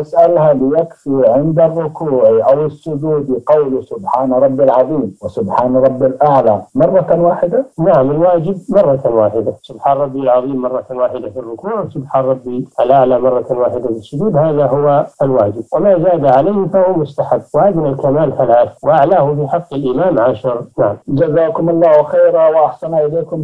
يسأل هل يكفي عند الركوع أو السجود قول سبحان رب العظيم وسبحان رب الأعلى. مرة واحدة؟ نعم الواجب مرة واحدة. سبحان ربي العظيم مرة واحدة في الركوع وسبحان ربي الأعلى مرة واحدة في السجود. هذا هو الواجب. وما زاد عليه فهو مستحب. وأدنى الكمال ثلاث وأعلاه في حق الإمام عشر نعم. جزاكم الله خيرا وأحسن إليكم.